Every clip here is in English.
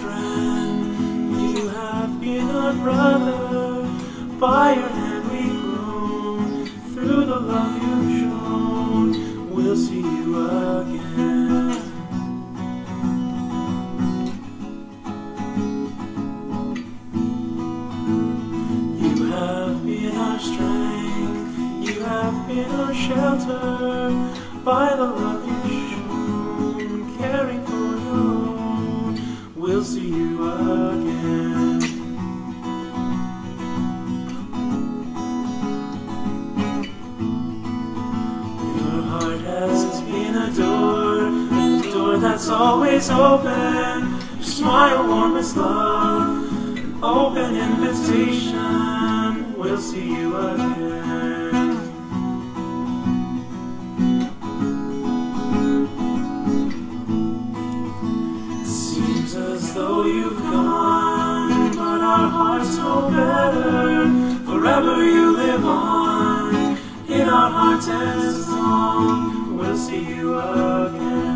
friend. You have been a brother. By your hand we've grown. Through the love you've shown, we'll see you again. You have been our strength. You have been our shelter. By the love you that's always open. Your smile warm as love, an open invitation. We'll see you again. It seems as though you've gone, but our hearts know better. Forever you live on in our hearts and song. We'll see you again.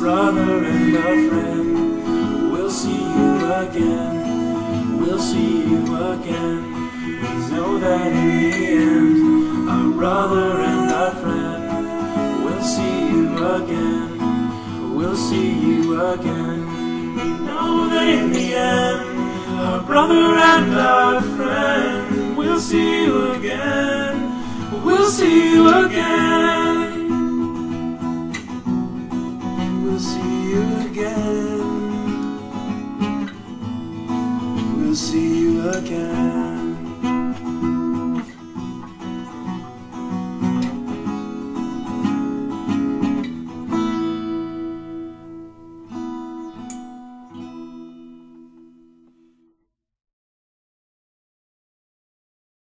Brother and our friend, we'll see you again. We'll see you again. We know that in the end, our brother and our friend, we'll see you again. We'll see you again. We know that in the end, our brother and our friend, we'll see you again. We'll see you again. We'll see you again. We'll see you again.